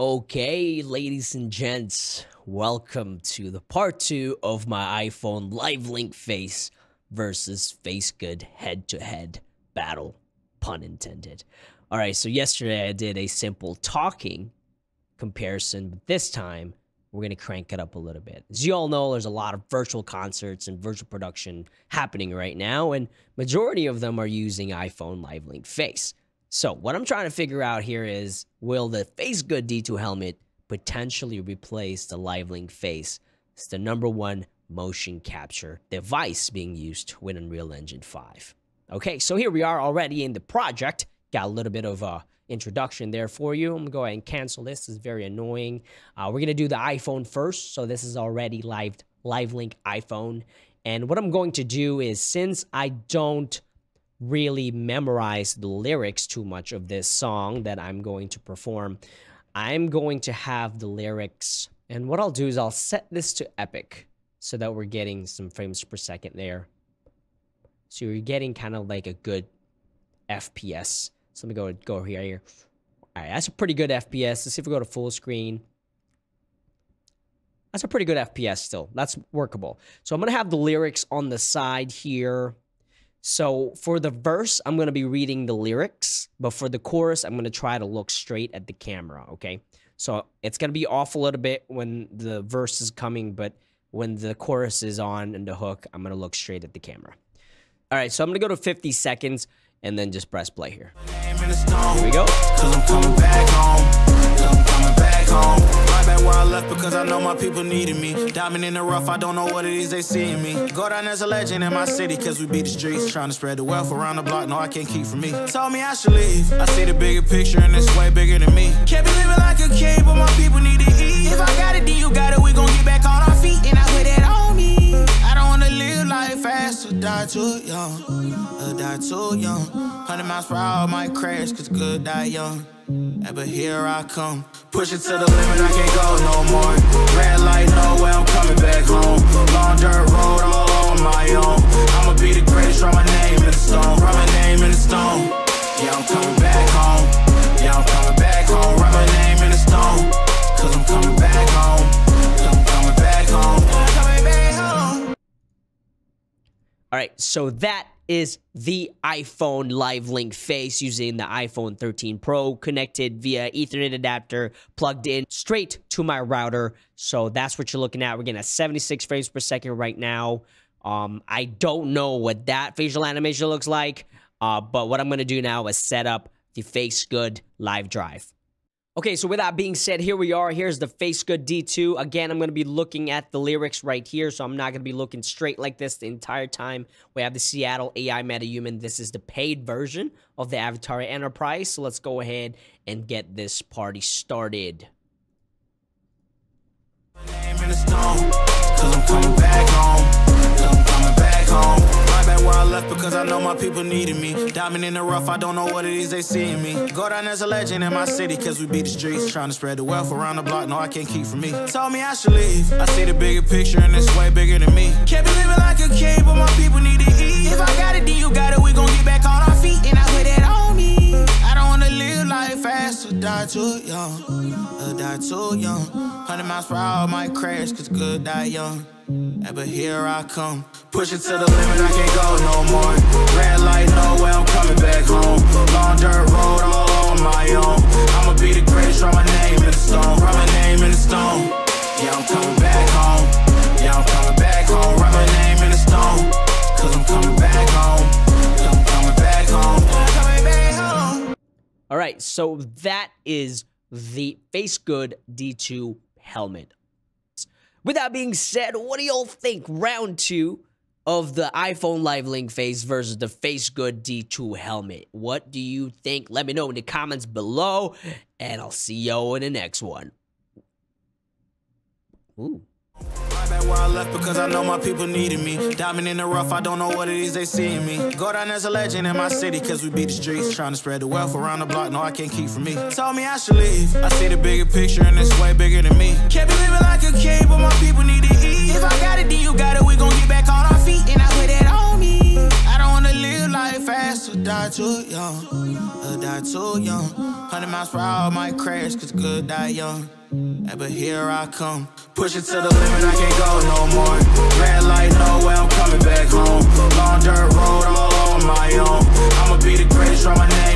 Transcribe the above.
Okay, ladies and gents, welcome to the part two of my iPhone Live Link Face versus FaceGood head to head battle, pun intended. All right, so yesterday I did a simple talking comparison, but this time we're going to crank it up a little bit. As you all know, there's a lot of virtual concerts and virtual production happening right now, and majority of them are using iPhone Live Link Face. So what I'm trying to figure out here is, will the FaceGood D2 helmet potentially replace the LiveLink Face? It's the number one motion capture device being used with Unreal Engine 5. Okay, so here we are already in the project. Got a little bit of a introduction there for you. I'm gonna go ahead and cancel this. This is very annoying. Uh, we're gonna do the iPhone first. So this is already live LiveLink iPhone. And what I'm going to do is since I don't really memorize the lyrics too much of this song that I'm going to perform. I'm going to have the lyrics, and what I'll do is I'll set this to epic so that we're getting some frames per second there. So you're getting kind of like a good FPS. So let me go go here. here. All right, that's a pretty good FPS. Let's see if we go to full screen. That's a pretty good FPS still. That's workable. So I'm going to have the lyrics on the side here. So for the verse, I'm going to be reading the lyrics, but for the chorus, I'm going to try to look straight at the camera, okay? So it's going to be off a little bit when the verse is coming, but when the chorus is on and the hook, I'm going to look straight at the camera. All right, so I'm going to go to 50 seconds and then just press play here. Here we go people needed me. Diamond in the rough, I don't know what it is they see in me. Go down as a legend in my city cause we beat the streets. Trying to spread the wealth around the block, no, I can't keep from me. Told me I should leave. I see the bigger picture and it's way bigger than me. Can't be living like a king, but my people need to eat. If I got it, then you got it, we gon' get back on our feet. And I put that on me. I don't wanna live life fast or die too young. Or die too young. 100 miles per hour might crash cause good die young. But here I come. Push it to the limit, I can't go no more. Red light, no way, I'm coming back home. Long dirt road, all on my own. I'ma be the greatest, write my name in the stone. Write my name in the All right, so that is the iPhone Live Link face using the iPhone 13 Pro connected via Ethernet adapter plugged in straight to my router. So that's what you're looking at. We're getting at 76 frames per second right now. Um, I don't know what that facial animation looks like, uh, but what I'm going to do now is set up the FaceGood live drive. Okay, so with that being said, here we are. Here's the FaceGood D2. Again, I'm going to be looking at the lyrics right here, so I'm not going to be looking straight like this the entire time. We have the Seattle AI MetaHuman. This is the paid version of the Avatary Enterprise, so let's go ahead and get this party started left because I know my people needed me. Diamond in the rough, I don't know what it is they see in me. Go down as a legend in my city cause we beat the streets. Trying to spread the wealth around the block, no, I can't keep from me. Told me I should leave. I see the bigger picture and it's way bigger than me. Can't be living like a king, but my people need to eat. If I got it, then you got it, we gon' get back on our feet. And I put that on me. I don't wanna live life fast or die too young. Or die too young. 100 miles per hour might crash cause good die young. Yeah, but here I come. Push it to the limit, I can't go no more. Red light, no way, I'm coming back home. Long dirt road, all on my own. I'ma be the greatest, write my name in the stone. Write my name in the stone. Yeah, I'm coming back home. Yeah, I'm coming back home. Write my name in the stone. Cause I'm coming back home. I'm coming back home. Coming back home. All right, so that is the FaceGood D2 helmet. With that being said, what do y'all think? Round two of the iPhone Live Link face versus the FaceGood D2 helmet. What do you think? Let me know in the comments below, and I'll see y'all in the next one. Ooh back where I left because I know my people needed me. Diamond in the rough, I don't know what it is they see in me. Go down as a legend in my city cause we beat the streets. Trying to spread the wealth around the block, no, I can't keep from me. Told me I should leave. I see the bigger picture and it's way bigger than me. Can't be living like a king, but my people need to eat. If I got it, then you got it, we gon' get back on our feet. And I put that on me. I don't wanna live life fast or die too young. I'll die too young. 100 miles per hour might crash, cause good die young. Hey, but here I come. Push it to the limit, I can't go no more. Red light, no way, I'm coming back home. Long dirt road, all on my own. I'ma be the greatest, write my name